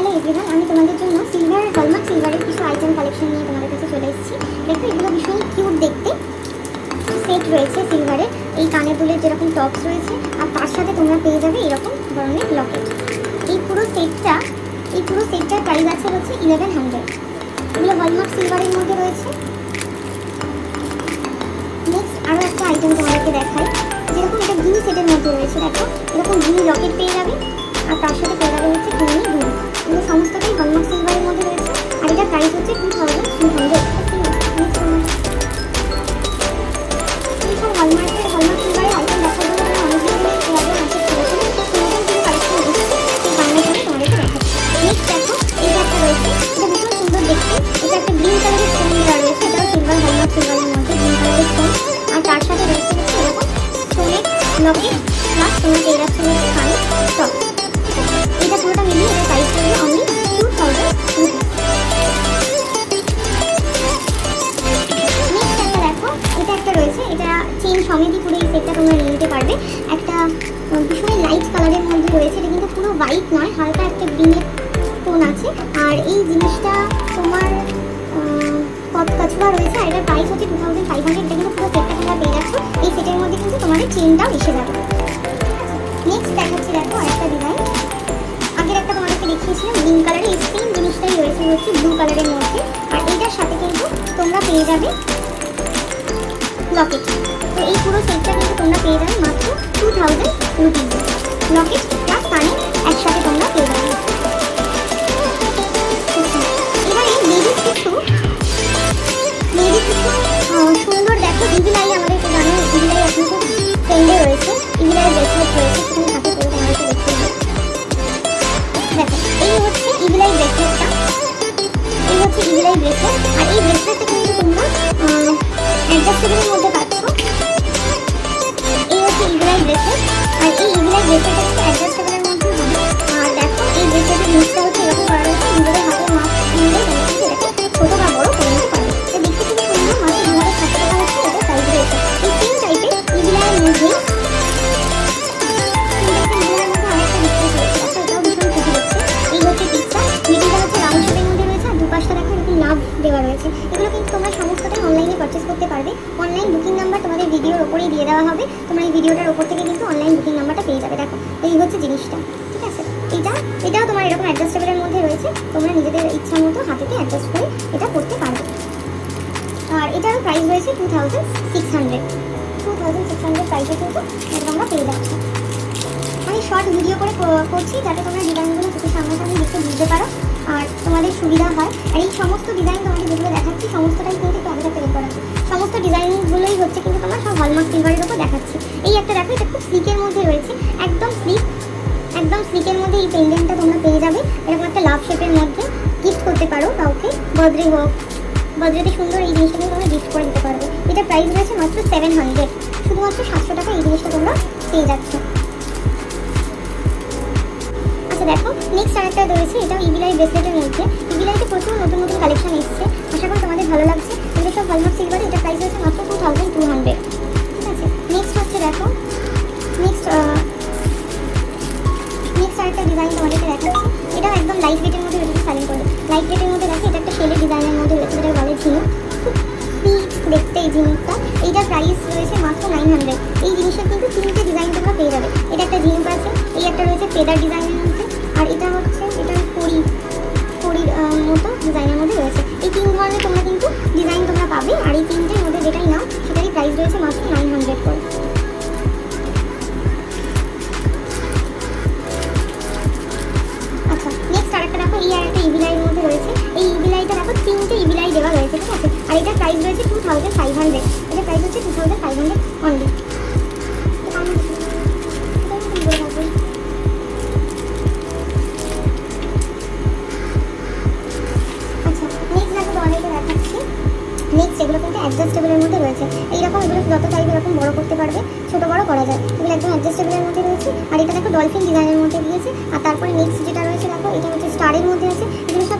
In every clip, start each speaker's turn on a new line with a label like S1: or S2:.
S1: Hello everyone আমি তোমাদের জন্য সিলভার হলমার্ক সিলভারের কিছু আইটেম কালেকশন নিয়ে তোমাদের কাছে চলে এসেছি। দেখো, এগুলো ভীষণ কিউট দেখতে। সেট রয়েছে সিলভারের এই কানে দুলের যেরকম টপস রয়েছে, আর তার সাথে তোমরা পেয়ে যাবে এরকম ধরনের লকেট এই পুরো সেটটা এই পুরো সেটটার প্রাইস আছে হচ্ছে ইলেভেন হান্ড্রেড এগুলো হলমার্ক সিলভারের মধ্যে রয়েছে। নেক্সট আরও একটা আইটেম তোমাদেরকে দেখাই। যেরকম এটা ঘি সেটের মধ্যে রয়েছে, দেখো। এরকম ঘি লকেট পেয়ে যাবে, আর তার সাথে পেয়ে যাবে হচ্ছে ঘুমি দুল হালকা একটা গ্রিনের টোন আছে। আর এই জিনিসটা তোমার কত কাছুয়া রয়েছে, আর এটার প্রাইস হচ্ছে টু থাউজেন্ড ফাইভ হান্ড্রেড কিন্তু পুরো সেটটা তোমরা পেয়ে যাচ্ছ। এই সেটের মধ্যে কিন্তু তোমাদের চেনটাও এসে যাবে। নেক্সট দেখাচ্ছি দেখো আরেকটা ডিজাইন আগের একটা তোমাদেরকে দেখিয়েছিলাম গ্রিন কালারের এই সেম জিনিসটাই রয়েছে হচ্ছে ব্লু কালারের মধ্যে। আর এইটার সাথে কিন্তু তোমরা পেয়ে যাবে লকেট তো এই পুরো সেটটা কিন্তু তোমরা পেয়ে যাবে মাত্র two thousand rupees locket plus কানে একসাথে তোমরা পেয়ে যাবে এবারে লেডিস কিছু লেডিস কিছু সুন্দর দেখো ইভিলাই আমাদের জানো ইভিলাই এই হচ্ছে ব্রেসলেটটা হচ্ছে কিন্তু তোমরা অ্যাডজাস্টেবলের মধ্যে পাচ্ছ এই হচ্ছে ইভিলাই ব্রেসলেট আর এই ইভিলাই ব্রেসলেটটা কিন্তু অ্যাডজাস্টেবলের রয়েছে এই তিন টাইপের লাভ দেওয়া রয়েছে এগুলো কিন্তু তোমরা সমস্তটাই অনলাইনে পারচেস করতে পারবে অনলাইন বুকিং নাম্বার তোমাদের ভিডিওর ওপরেই দিয়ে দেওয়া হবে তোমরা এই ভিডিওটার ওপর থেকে কিন্তু অনলাইন বুকিং নাম্বারটা পেয়ে যাবে। দেখো, এই হচ্ছে জিনিসটা। তোমার এরকম অ্যাডজাস্টেবলের মধ্যে রয়েছে, তোমরা নিজেদের ইচ্ছা মতো হাতেতে অ্যাডজাস্ট করে এটা করতে পারবে। আর এটারও প্রাইস রয়েছে two thousand six hundred two thousand পেয়ে আমি শর্ট ভিডিও করে করছি যাতে তোমরা ডিজাইনগুলো চোখের সামনাসামনি দেখতে বুঝতে পারো। আর তোমাদের সুবিধা হয়। আর এই সমস্ত ডিজাইন তোমাকে যেগুলো দেখাচ্ছি, সমস্তটাই কিন্তু একটু আগে থেকে করা। সমস্ত ডিজাইনগুলোই হচ্ছে কিন্তু তোমার সব হলমার্ক সিলভারের উপর দেখাচ্ছি। এই একটা দেখো, এটা খুব স্লিকের মধ্যে রয়েছে। একদম স্লিক একদম স্লিকের মধ্যে এই পেন্ডেন্টটা তোমরা পেয়ে যাবে। এরকম একটা লাভ শেপের মধ্যে গিফট করতে পারো কাউকে। বার্থডে হোক বার্থডেতে সুন্দর এই জিনিসটা তোমরা গিফট করে দিতে পারবে। এটা প্রাইস রয়েছে মাত্র সেভেন হান্ড্রেড শুধুমাত্র সাতশো টাকা এই জিনিসটা তোমরা পেয়ে যাচ্ছ। আচ্ছা দেখো নেক্সট আরেকটা রয়েছে, এটাও ইভিলাই ব্রেসলেটের মধ্যে। ইভিলাইতে প্রচুর নতুন নতুন কালেকশন এসছে। মধ্যে বলে ঝিনুক দেখতে এই জিনিসটা। এইটার প্রাইস রয়েছে মাত্র নাইন হান্ড্রেড এই জিনিসের কিন্তু তিনটে ডিজাইন তোমরা পেয়ে যাবে। এটা একটা ঝিনুক আছে, এই একটা রয়েছে ফেদার ডিজাইনের মধ্যে। আর এটা হচ্ছে, এটা কড়ি কড়ির মতো ডিজাইনের মধ্যে রয়েছে। এই তিন ধরনের তোমরা কিন্তু ডিজাইন তোমরা পাবে। আর এই তিনটের মধ্যে যেটাই নাও, সেটারই প্রাইস রয়েছে মাত্র নাইন হান্ড্রেড করে। আচ্ছা নেক্সট আরেকটা দেখো, এই আরেকটা ইভিলাইয়ের মধ্যে রয়েছে। দেখো তিনটে ইভিলাই দেওয়া রয়েছে ঠিক আছে? আর এটার প্রাইস রয়েছে টু থাউজেন্ড ফাইভ হান্ড্রেড এটার প্রাইস হচ্ছে two thousand five hundred only এগুলো কিন্তু অ্যাডজাস্টেবলের মধ্যে রয়েছে। এগুলো যত বড় করতে পারবে, ছোট বড় করা যায়। অ্যাডজাস্টেবলের মধ্যে আর এটা দেখো ডলফিন ডিজাইনের মধ্যে দিয়েছে। আর তারপরে নেক্সট যেটা রয়েছে, দেখো, এটা হচ্ছে স্টারের মধ্যে আছে।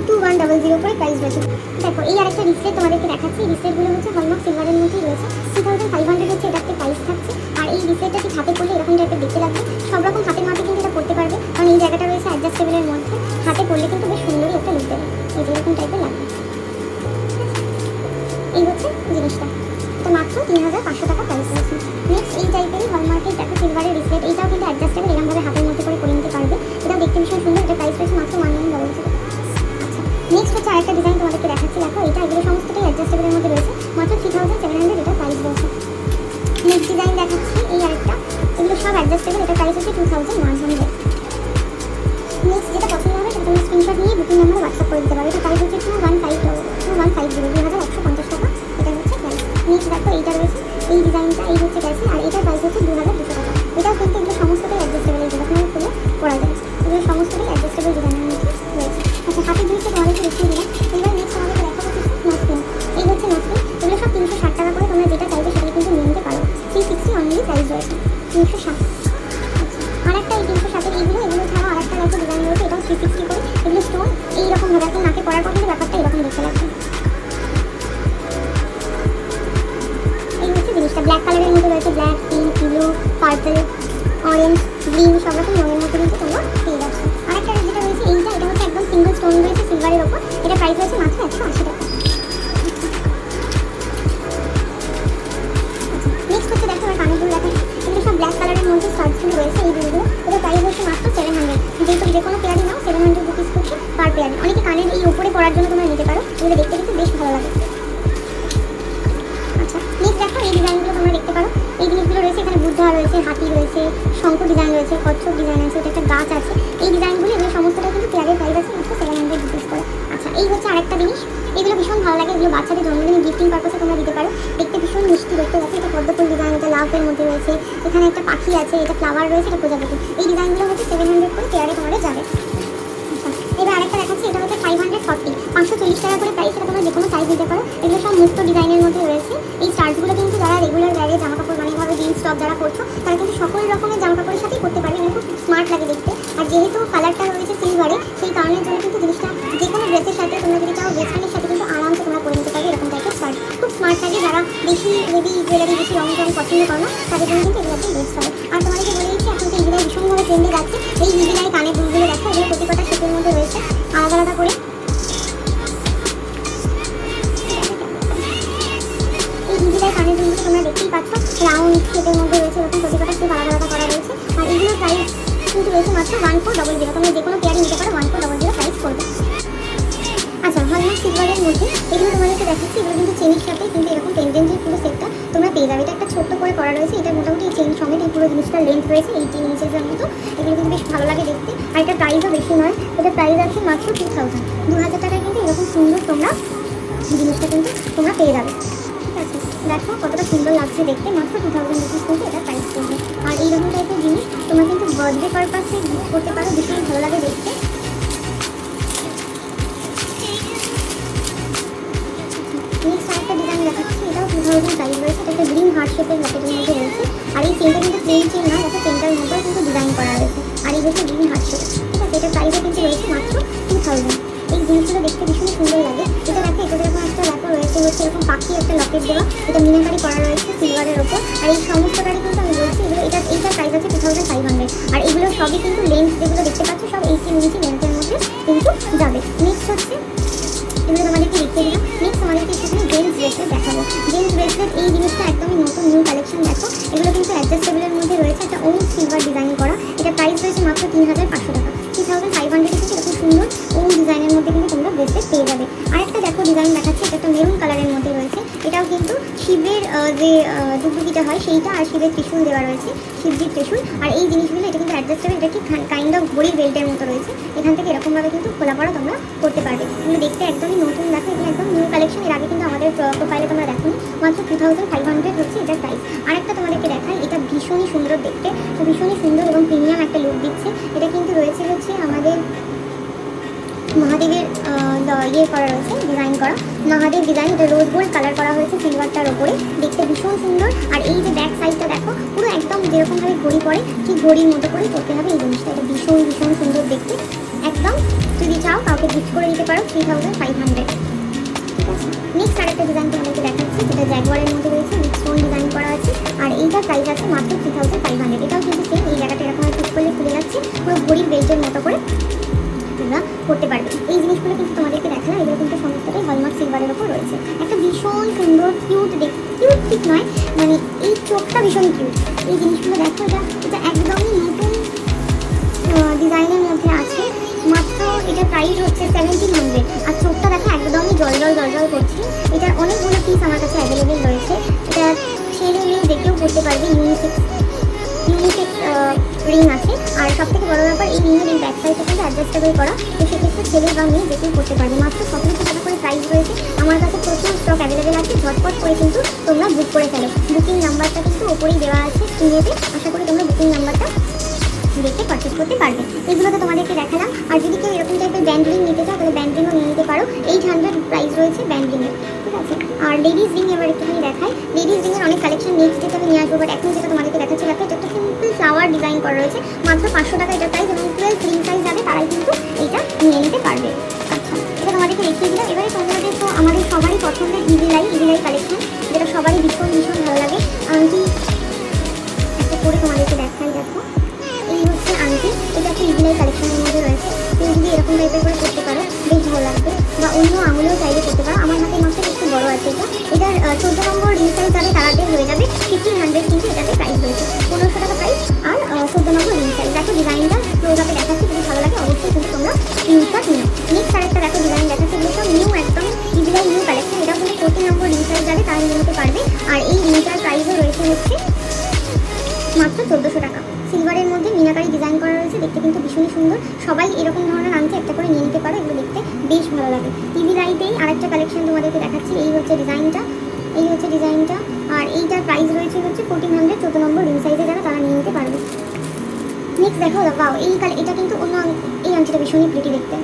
S1: টু ওয়ান ডাবল জিরো করে প্রাইস রয়েছে। দেখো, এই আরেকটা ডিসপ্লে তোমাদেরকে দেখাচ্ছি। ডিসপ্লেগুলো হচ্ছে হলমার্ক সিলভারের মধ্যেই রয়েছে। টু থাউজেন্ড ফাইভ হান্ড্রেড হচ্ছে এটাতে একটা প্রাইস থাকছে। আর এই ডিসপ্লেটা ঠিক হাতে করলে এরকম টাইপের দেখতে লাগবে। সব রকম হাতের মাপে কিন্তু এটা করতে পারবে, কারণ এই জায়গাটা রয়েছে অ্যাডজাস্টেবলের মধ্যে। হাতে পড়লে কিন্তু বেশ রয়েছে এইরকম ভাবে এখন নাকে পড়ার পর কিন্তু ব্যাপারটা এরকম দেখতে লাগবে এই হচ্ছে ব্ল্যাক কালারের মধ্যে রয়েছে black pink blue purple orange green সব রকম রঙের মধ্যে কিন্তু তোমরা পেয়ে যাচ্ছ। আরেকটা যেটা রয়েছে, এইটা, এটা হচ্ছে একদম সিঙ্গেল স্টোন রয়েছে সিলভারের ওপর। এটা প্রাইস রয়েছে মাত্র একশো আশি টাকা। নেক্সট হচ্ছে দেখো, আমার কানের দুল দেখাচ্ছি এগুলো সব ব্ল্যাক কালারের মধ্যে স্টার্টগুলো রয়েছে এই দুলগুলো। এটা প্রাইস হচ্ছে মাত্র সেভেন হান্ড্রেড যেহেতু যে কোনো পেয়ারই নাও সেভেন হান্ড্রেড করছে অনেকে কানের এই উপরে পড়ার জন্য তোমরা নিতে পারো। এগুলো দেখতে কিন্তু বেশ ভালো লাগে। আচ্ছা নেক্সট দেখো, এই ডিজাইনগুলো তোমরা দেখতে পারো। এই জিনিসগুলো রয়েছে, এখানে বুদ্ধা রয়েছে, হাতি রয়েছে শঙ্খ ডিজাইন রয়েছে, কচ্ছপ ডিজাইন আছে এটা একটা গাছ আছে। এই ডিজাইনগুলো এগুলো সমস্তটা কিন্তু পেয়ারের প্রাইস আছে, মাত্র সেভেন হান্ড্রেড রুপিস করে। আচ্ছা এই হচ্ছে আরেকটা জিনিস। এগুলো ভীষণ ভালো লাগে, এগুলো বাচ্চাদের জন্মদিনে গিফটিং পারপাসে তোমরা দিতে পারো। দেখতে ভীষণ মিষ্টি দেখতে পাচ্ছি এটা পদ্মফুল ডিজাইন এটা লাভের মধ্যে রয়েছে। এখানে একটা পাখি আছে, এটা ফ্লাওয়ার রয়েছে, এটা প্রজাপতি। এই ডিজাইনগুলো হচ্ছে সেভেন হান্ড্রেড করে পেয়ারে তোমাদের যাবে আচ্ছা এবার আরেকটা দেখাচ্ছি এটা হচ্ছে ফাইভ হান্ড্রেড ফর্টি পাঁচশো চল্লিশ টাকা করে প্রাইস এটা তোমরা যে কোনো সাইজ নিতে পারো। এগুলো সব মুক্ত ডিজাইনের মধ্যে রয়েছে। এই স্টার্সগুলো কিন্তু যারা রেগুলার ব্যাগে জামা কাপড় মানে ধরো জিন্স টপ যারা করছ তারা কিন্তু সকল রকমের জামা কাপড়ের সাথেই করতে পারবে। এগুলো খুব স্মার্ট লাগে দেখতে। আর যেহেতু কালারটা রয়েছে সিলভারে সেই কারণের জন্য কিন্তু জিনিসটা যে কোনো ড্রেসের সাথে তোমরা যদি চাও ওয়েস্টার্নের সাথে কিন্তু আরামসে তোমরা করে নিতে পারবে এরকম টাইপের স্টার্ট খুব স্মার্ট লাগে। যারা বেশি হেভি জুয়েলারি বেশি রং টং পছন্দ করো না, তাদের জন্য কিন্তু এগুলো একটা বেস্ট হবে। আর তোমাদেরকে বলে দিচ্ছি, এখন তো ইজিলাই ভীষণভাবে ট্রেন্ডে যাচ্ছে। এই ইজিলাই কানের দুলগুলো দেখো এগুলো প্রতি কটা শেপের মধ্যে রয়েছে। আলাদা আলাদা করে মাত্র ওয়ান ফোর ডবল জিরো তোমরা যে কোনো পেয়ারে নিতে পারো one four double zero price করবে আচ্ছা হলমার্ক সিলভারের মধ্যে, এগুলো তোমাদেরকে দেখাচ্ছি। এগুলো কিন্তু চেনের সাথে কিন্তু এরকম পেন্ডেন্টের পুরো সেটটা তোমরা পেয়ে যাবে। এটা একটা ছোট্ট করে করা রয়েছে। এটা মোটামুটি চেন সমেত এই পুরো জিনিসটার লেন্থ রয়েছে এইটিন ইঞ্চেসের মতো। এগুলো কিন্তু বেশ ভালো লাগে দেখতে। আর এটা প্রাইসও বেশি নয়। এটা প্রাইস আছে মাত্র টু থাউজেন্ড দু হাজার টাকায় কিন্তু এরকম সুন্দর তোমরা জিনিসটা কিন্তু তোমরা পেয়ে যাবে। ঠিক আছে? দেখো কতটা সুন্দর লাগছে দেখতে। মাত্র টু থাউজেন্ড রুপিস কিন্তু এটা প্রাইস করবে আর এইরকম টাইপের জিনিস তোমরা কিন্তু বার্থডে পারপাসে গিফট করতে পারো ভীষণ ভালো লাগে দেখতে। এটাও রয়েছে এটা মধ্যে রয়েছে। আর এই চেনটা কিন্তু ডিজাইন করা রয়েছে আর এই রয়েছে মাত্র এই দেখতে ভীষণ সুন্দর লাগে। একটা ব্যাপার রয়েছে পাখি একটা লকেট দেওয়া। এটা মিনাকারি করা রয়েছে সিলভারের ওপর। আর এই সমস্তটারই কিন্তু আমি বলছি এটা, এইটার প্রাইস আছে টু থাউজেন্ড ফাইভ হান্ড্রেড আর এগুলো সবই কিন্তু লেন্স যেগুলো দেখতে পাচ্ছ, সব এইটিন ইঞ্চি লেন্থের মধ্যে কিন্তু যাবে। নেক্সট হচ্ছে, এগুলো তোমাদেরকে দেখিয়ে দিলাম। নেক্সট তোমাদেরকে একটুখানি জেন্টস ব্রেসলেট দেখাবো। জেন্টস ব্রেসলেট এই জিনিসটা একদমই নতুন নিউ কালেকশন দেখো। এগুলো কিন্তু অ্যাডজাস্টেবলের মধ্যে রয়েছে একটা ওম সিলভার ডিজাইন করা। এটা প্রাইস রয়েছে মাত্র তিন হাজার পাঁচশো টাকা। থ্রি থাউজেন্ড ফাইভ হান্ড্রেড থেকে সুন্দর ওম ডিজাইনের মধ্যে কিন্তু তোমরা ব্রেসলেট পেয়ে যাবে। শিবের যে ডুবডুবিটা হয়, সেইটা আর শিবের ত্রিশূল দেওয়া রয়েছে, শিবজির ত্রিশূল। আর এই জিনিসগুলো, এটা কিন্তু অ্যাডজাস্টেবল এটা কি কাইন্ড অফ ঘড়ির বেল্টের মতো রয়েছে। এখান থেকে এরকমভাবে কিন্তু খোলা পড়া তোমরা করতে পারবে। এগুলো দেখতে একদমই নতুন, দেখো এগুলো একদম নিউ কালেকশন এর আগে কিন্তু আমাদের প্রোফাইলে তোমরা দেখো মাত্র টু থাউজেন্ড ফাইভ হান্ড্রেড হচ্ছে এটার প্রাইস আরেকটা তোমাদেরকে দেখাই, এটা ভীষণই সুন্দর দেখতে। ভীষণই সুন্দর এবং প্রিমিয়াম একটা লুক দিচ্ছে। এটা কিন্তু রয়েছে হচ্ছে আমাদের মহাদেবের ইয়ে করা রয়েছে ডিজাইন করা। মহাদেব ডিজাইন এটা রোজ গোল্ড কালার করা হয়েছে সিলভারটার ওপরে। দেখতে ভীষণ সুন্দর। আর এই যে ব্যাক সাইডটা দেখো, পুরো একদম যেরকমভাবে ঘড়ি পরে ঠিক ঘড়ির মতো করে করতে হবে এই জিনিসটা। এটা ভীষণ ভীষণ সুন্দর দেখতে। একদম, যদি চাও কাউকে গিফট করে নিতে পারো three thousand five hundred next আরেকটা ডিজাইন তোমাদেরকে দেখাচ্ছি, যেটা জ্যাগুয়ারের মধ্যে রয়েছে স্টোন ডিজাইন করা আছে। আর এইটার প্রাইস আছে মাত্র থ্রি থাউজেন্ড ফাইভ হান্ড্রেড এটাও কিন্তু সেম এই জায়গাটা এরকম ঠিক করলে খুলে যাচ্ছে, পুরো ঘড়ির বেল্টের মতো করে। এই জিনিসগুলো এটা একদমই নতুন ডিজাইনের মধ্যে আছে। মাত্র এটা প্রাইস হচ্ছে সেভেন্টিন হান্ড্রেড আর চোখটা দেখো, একদমই জল জল জল জল অনেকগুলো পিস আমার কাছে অ্যাভেলেবেল রয়েছে। এটা ছেলে মেয়ে দেখেও করতে পারবে ইউনিসেক্স ইউনিসেক্স রিং আছে। আর সব থেকে বড় ব্যাপার, এই রিংয়ের ব্যাক সাইডটা কিন্তু অ্যাডজাস্টেবল করা। তো সেক্ষেত্রে ছেলে বা মেয়ে দেখেও করতে পারবে। মাত্র সতেরোশো টাকা করে প্রাইস রয়েছে। আমার কাছে প্রচুর স্টক অ্যাভেলেবেল আছে। ঝটপট করে কিন্তু তোমরা বুক করে ফেলো। বুকিং নাম্বারটা কিন্তু ওপরেই দেওয়া আছে স্ক্রিনেতে আশা করি তোমরা বুকিং নাম্বারটা দেখে পারচেস করতে পারবে। এগুলো তো তোমাদেরকে দেখালাম। আর যদি কেউ এরকম টাইপের ব্যান্ডরিং নিতে চাও, তাহলে ব্যান্ড রিংও নিয়ে নিতে পারো। এইট হান্ড্রেড প্রাইস রয়েছে ব্যান্ড রিংয়ের ঠিক আছে? আর লেডিস রিং এবার একটুখানি দেখাই। লেডিস রিংয়ের অনেক কালেকশন নেক্সট ডেতে আমি নিয়ে আসব বাট এখন যেটা তোমাদেরকে দেখাচ্ছি দেখো ফ্লাওয়ার ডিজাইন করা রয়েছে। মাত্র পাঁচশো টাকা এটা প্রাইস এবং টুয়েলভ রিং সাইজ যাবে, তারাই কিন্তু এইটা নিয়ে নিতে পারবে। আচ্ছা এটা তোমাদেরকে দেখিয়ে দিলাম। এবারে তোমাদের তো আমাদের সবারই পছন্দের ইভিলাই ইভিলাই কালেকশন যেটা সবারই ভীষণ ভীষণ ভালো লাগে। আংটি একটা করে তোমাদেরকে দেখাই, দেখো। এই হচ্ছে আংটি এটা একটা ইভিলাই কালেকশনের মধ্যে রয়েছে। তুমি যদি এরকম টাইপের করে করতে পারো, বেশ ভালো লাগবে। বা অন্য আঙুলেও চাইলে করতে পারো। আমার বড় আছে এটা। এটার চোদ্দ নম্বর রিং সাইজ যাবে তাড়াতাড়ি হয়ে যাবে। ফিফটিন হান্ড্রেড কিন্তু এটাতে প্রাইস রয়েছে। পনেরোশো টাকা প্রাইস আর চোদ্দ নম্বর রিং দেখো ডিজাইনটা ক্লোজ আপে দেখাচ্ছি। যদি ভালো লাগে অবশ্যই কিন্তু তোমরা ভীষণই প্রিটি দেখতে।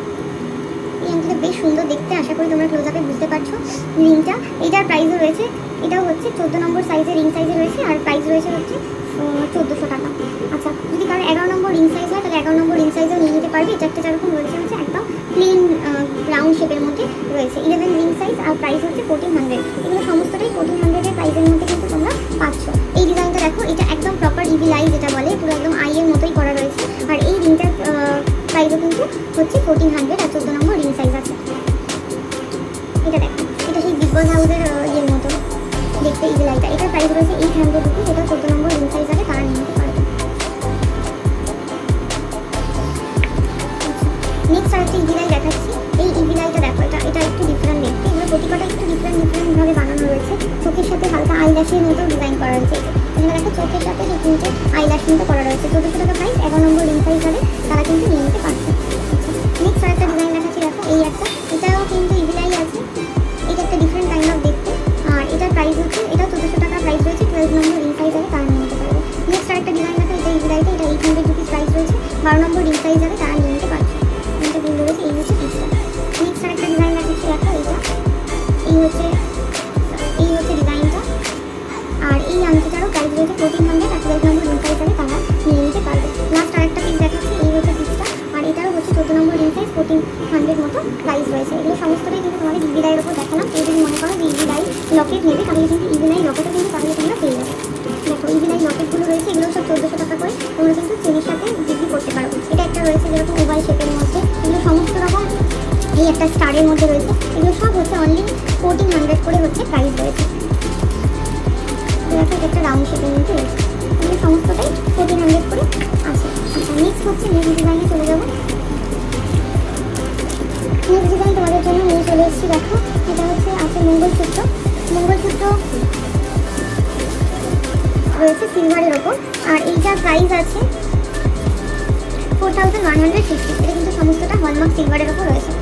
S1: এই আংটিটা বেশ সুন্দর দেখতে, আশা করি তোমরা ক্লোজ আপে বুঝতে পারছ। রিংটা, এটার প্রাইসও রয়েছে, এটাও হচ্ছে চোদ্দ নম্বর সাইজে রিং সাইজে রয়েছে, আর প্রাইস রয়েছে হচ্ছে চোদ্দোশো টাকা। আচ্ছা যদি কারও এগারো নম্বর রিং সাইজ হয়, তাহলে এগারো নম্বর রিং সাইজও নিয়ে নিতে পারবে। এটা একটা যেরকম রয়েছে হচ্ছে একদম প্লেন রাউন্ড শেপের মধ্যে রয়েছে। ইলেভেন রিং সাইজ আর প্রাইস হচ্ছে ফোরটিন হান্ড্রেড এগুলো সমস্তটাই ফোরটিন হান্ড্রেডের প্রাইসের মধ্যে কিন্তু তোমরা পাচ্ছ। এই ডিজাইনটা দেখো, এটা একদম প্রপার ইভি লাই যেটা বলে, পুরো একদম আইয়ের মতোই করা রয়েছে। আর এই রিংটার প্রাইসও কিন্তু হচ্ছে ফোরটিন হান্ড্রেড আর চোদ্দ নম্বর রিং সাইজ আছে। এটা দেখো, এটা সেই বিগ বস হাউসের ইয়ের মতো। দেখতে ইভি লাইটা এটার প্রাইস রয়েছে এইট হান্ড্রেড রুপিস এটা চোদ্দ নম্বর রিং সাইজ আছে, তারা নিয়ে নিতে পারবে নেক্সট আরেকটা ইভি লাই দেখাচ্ছি। এই ইভি লাইটা দেখো, এটা এটা একটু ডিফারেন্ট দেখতে। এগুলো প্রতিকটা একটু ডিফারেন্ট ডিফারেন্টভাবে বানানো রয়েছে। চোখের সাথে হালকা আইল্যাশের মতো ডিজাইন করা রয়েছে এখানে একটা চোখের সাথে এই তিনটে আইল্যাশ কিন্তু করা রয়েছে। ছোটো ছোটো প্রাইস এগারো নম্বর রিং সাইজ তারা কিন্তু নিয়ে নিতে পারছে। হচ্ছে চোদ্দ number ring size fourteen hundred মতো প্রাইস রয়েছে। এগুলো সমস্তটাই কিন্তু তোমাদের ইভি ডাইয়ের উপর দেখালাম। কেউ যদি মনে করো যে ইভি ডাই লকেট নেবে, তাহলে কিন্তু ইভি ডাই লকেটও কিন্তু তাহলে তোমরা পেয়ে যাবে। দেখো ডাই লকেটগুলো রয়েছে, এগুলো সব চোদ্দোশো টাকা করে। তোমরা কিন্তু চেনের সাথে বিক্রি করতে পারো। এটা একটা রয়েছে যেরকম মোবাইল শেপের মধ্যে। এগুলো সমস্ত রকম এই একটা স্টারের মধ্যে রয়েছে। এগুলো সব হচ্ছে অনলি ফোরটিন হান্ড্রেড করে হচ্ছে প্রাইস রয়েছে। দেখো একটা রাউন্ড শেপের মধ্যে রয়েছে। এগুলো সমস্তটাই ফোরটিন হান্ড্রেড করে আছে। আচ্ছা নেক্সট হচ্ছে নেক্সট ডিজাইনে চলে যাব। চলে এসেছি, দেখো। এটা হচ্ছে আছে মঙ্গলসূত্র। মঙ্গলসূত্র রয়েছে সিলভারের ওপর। আর এইটার প্রাইস আছে four thousand one hundred sixty এটা কিন্তু সমস্তটা হলমার্ক সিলভারের ওপর রয়েছে।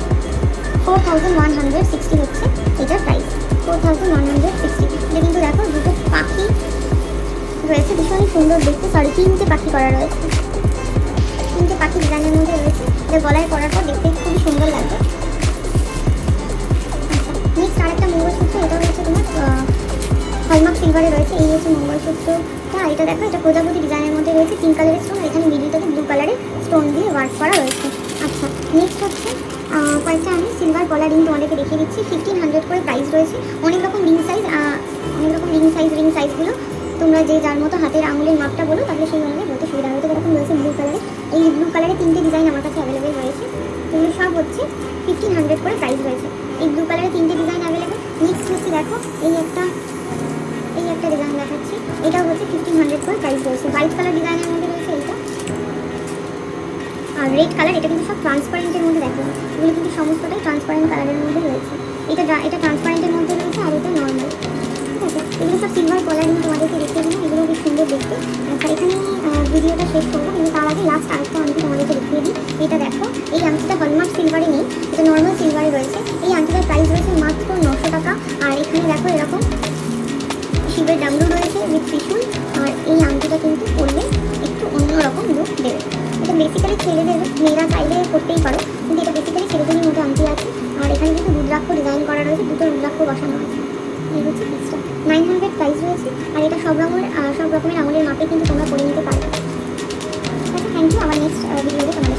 S1: Four thousand one hundred sixty হচ্ছে এটার price four thousand one hundred sixty এটা কিন্তু দেখো, দুটো পাখি রয়েছে, ভীষণই সুন্দর দেখতে। সরি তিনটে পাখি করা রয়েছে। তিনটে পাখি ডিজাইনের মধ্যে রয়েছে। এটা গলায় পরার পর দেখতে খুবই সুন্দর লাগবে। মঙ্গলসূত্র এটা হচ্ছে তোমার হলমার্ক সিলভারে রয়েছে, এই হচ্ছে মঙ্গলসূত্রটা এটা দেখো, এটা প্রজাপতি ডিজাইনের মধ্যে রয়েছে পিঙ্ক কালারের স্টোন আর এখানে মিডিলটাতে ব্লু কালারের স্টোন দিয়ে ওয়ার্ক করা রয়েছে। আচ্ছা নেক্সট হচ্ছে কয়েকটা আমি সিলভার কলার রিং তোমাদেরকে দেখিয়ে দিচ্ছি ফিফটিন হান্ড্রেড করে প্রাইস রয়েছে। অনেক রকম রিং সাইজ অনেক রকম রিং সাইজ রিং সাইজগুলো তোমরা যে যার মতো হাতের আঙুলের মাপটা বলো, তাহলে সেই অনুযায়ী বলতে সুবিধা হবে। এরকম রয়েছে ব্লু কালারে এই ব্লু কালারে তিনটে ডিজাইন আমার কাছে অ্যাভেলেবেল রয়েছে। এগুলো সব হচ্ছে ফিফটিন হান্ড্রেড করে প্রাইস রয়েছে। এই ব্লু কালারে তিনটে দেখো, এই একটা এই একটা ডিজাইন দেখাচ্ছি। এটাও হচ্ছে ফিফটিন হান্ড্রেড করে প্রাইস রয়েছে হোয়াইট কালার ডিজাইনের মধ্যে রয়েছে এইটা। আর রেড কালার এটা কিন্তু সব ট্রান্সপারেন্টের মধ্যে দেখো। এগুলো কিন্তু সমস্তটাই ট্রান্সপারেন্ট কালারের মধ্যে রয়েছে। এটা এটা ট্রান্সপারেন্টের মধ্যে রয়েছে আর এটা নর্মাল এগুলো সব সিলভার কলার আমি তোমাদেরকে দেখিয়ে দিলাম এগুলো বেশ সুন্দর দেখতে। আচ্ছা এখানে ভিডিওটা শেষ করব। কিন্তু তার আগে লাস্ট আরেকটা আংটি তোমাদেরকে দেখিয়ে দিই। এটা দেখো, এই আংটিটা হলমার্ক সিলভারে নেই, এটা নর্মাল সিলভারে রয়েছে। এই আংটিটার প্রাইস রয়েছে মাত্র নশো টাকা। আর এখানে দেখো এরকম শিবের ডামরু রয়েছে উইথ ত্রিশুল। আর এই আংটিটা কিন্তু পরলে একটু অন্যরকম লুক দেবে। এটা বেসিক্যালি ছেলেদের, মেয়েরা চাইলে করতেই পারো। কিন্তু এটা বেসিক্যালি ছেলেদের মধ্যে আংটি আছে। আর এখানে কিন্তু রুদ্রাক্ষ ডিজাইন করা রয়েছে, দুটো রুদ্রাক্ষ বসানো আছে। নাইন হান্ড্রেড প্রাইস রয়েছে, আর এটা সব রকমের সব রকমের আঙুলের মাপে কিন্তু তোমরা করে নিতে পারবে। থ্যাংক ইউ আমার নেক্সট ভিডিওতে তোমাদের সাথে